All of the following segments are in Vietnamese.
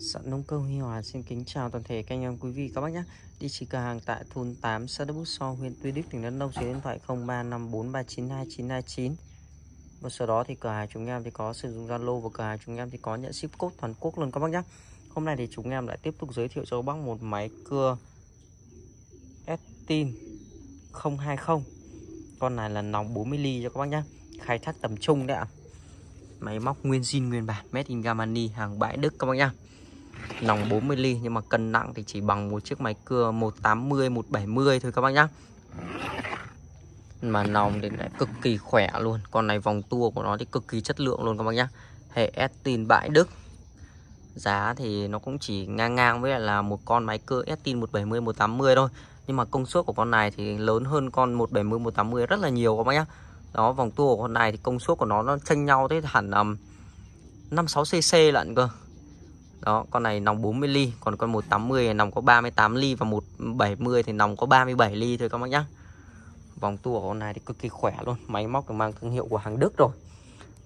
Sẵn nông cơ Huy Hòa xin kính chào toàn thể các anh em quý vị các bác nhé. Địa chỉ cửa hàng tại thôn 8 xã Đức Bút So, huyện Tuy Đức, tỉnh Đắk Nông, số điện thoại 0354392929. Và sau đó thì cửa hàng chúng em thì có sử dụng Zalo và cửa hàng chúng em thì có nhận ship code toàn quốc luôn các bác nhé. Hôm nay thì chúng em lại tiếp tục giới thiệu cho các bác một máy cưa Estin 020. Con này là nòng 40 ly cho các bác nhé. Khai thác tầm trung đấy ạ. Máy móc nguyên zin nguyên bản made in Germany hàng bãi Đức các bác nhá nòng 40 ly nhưng mà cân nặng thì chỉ bằng một chiếc máy cưa 180 170 thôi các bác nhá. Mà nòng thì lại cực kỳ khỏe luôn con này vòng tua của nó thì cực kỳ chất lượng luôn các bác nhá. Hệ Estin bãi Đức. Giá thì nó cũng chỉ ngang ngang với là một con máy cưa Estin 170 180 thôi. Nhưng mà công suất của con này thì lớn hơn con 170 180 rất là nhiều các bác nhá. Đó vòng tua của con này thì công suất của nó nó chênh nhau tới hẳn um, 56 cc lận cơ đó, con này nòng 40 ly, còn con 180 nòng có 38 ly và 170 thì nòng có 37 ly thôi các bác nhá. Vòng tua của con này thì cực kỳ khỏe luôn, máy móc được mang thương hiệu của hàng Đức rồi.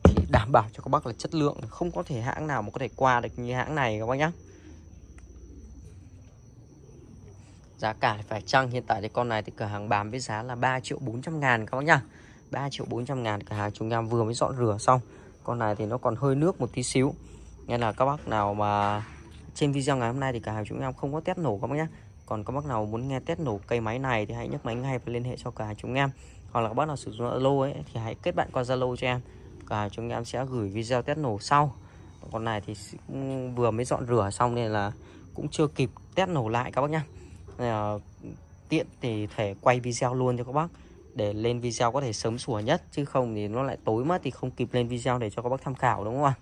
Thì đảm bảo cho các bác là chất lượng, không có thể hãng nào mà có thể qua được như hãng này các bác nhá. Giá cả phải chăng? Hiện tại thì con này thì cửa hàng bán với giá là 3 triệu 400 ngàn các bác nhá. 3 triệu 400 ngàn, cửa hàng chúng em vừa mới dọn rửa xong. Con này thì nó còn hơi nước một tí xíu nên là các bác nào mà trên video ngày hôm nay thì cả hàng chúng em không có test nổ các bác nhé. Còn các bác nào muốn nghe test nổ cây máy này thì hãy nhấc máy ngay và liên hệ cho cả hàng chúng em. Hoặc là các bác nào sử dụng Zalo ấy, thì hãy kết bạn qua Zalo cho em. Cả chúng em sẽ gửi video test nổ sau. Con này thì vừa mới dọn rửa xong nên là cũng chưa kịp test nổ lại các bác nhá tiện thì thể quay video luôn cho các bác để lên video có thể sớm sủa nhất chứ không thì nó lại tối mất thì không kịp lên video để cho các bác tham khảo đúng không ạ?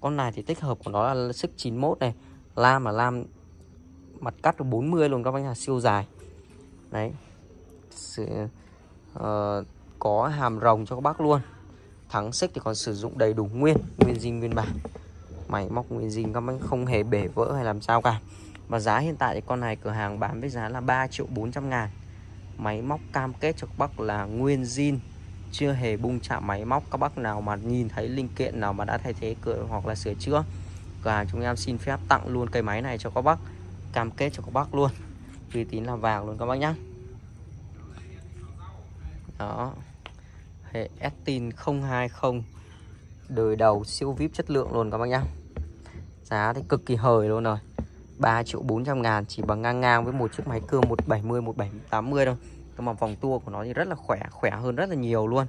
Con này thì tích hợp của nó là sức 91 này. Lam là lam mặt cắt được 40 luôn các bác nhà siêu dài. Đấy. Sự, uh, có hàm rồng cho các bác luôn. Thắng xích thì còn sử dụng đầy đủ nguyên nguyên zin nguyên bản. Máy móc nguyên zin các bác không hề bể vỡ hay làm sao cả. Và giá hiện tại thì con này cửa hàng bán với giá là 3 triệu 400 ngàn máy móc cam kết cho các bác là nguyên zin, chưa hề bung chạm máy móc. Các bác nào mà nhìn thấy linh kiện nào mà đã thay thế cửa hoặc là sửa chữa và chúng em xin phép tặng luôn cây máy này cho các bác. Cam kết cho các bác luôn. Uy tín là vàng luôn các bác nhé đó. Hệ Estin 020 đời đầu siêu vip chất lượng luôn các bác nhá. Giá thì cực kỳ hời luôn rồi. 3 triệu 400 ngàn, chỉ bằng ngang ngang với một chiếc máy cưa 170 180 thôi. Nhưng mà vòng tua của nó thì rất là khỏe khỏe hơn rất là nhiều luôn.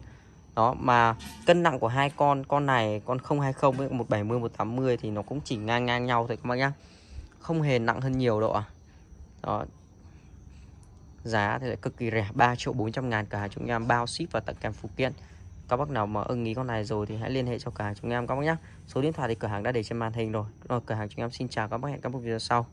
Đó, mà cân nặng của hai con con này, con 020 với 170 180 thì nó cũng chỉ ngang ngang nhau thôi các bác nhá. Không hề nặng hơn nhiều đâu ạ. À. đó. Giá thì lại cực kỳ rẻ 3 triệu 400 ngàn cả. Chúng em bao ship và tận kèm phụ kiện các bác nào mà ưng ý con này rồi thì hãy liên hệ cho cả chúng em các bác nhé. Số điện thoại thì cửa hàng đã để trên màn hình rồi. Rồi, cửa hàng chúng em xin chào các bác, hẹn các bác video sau.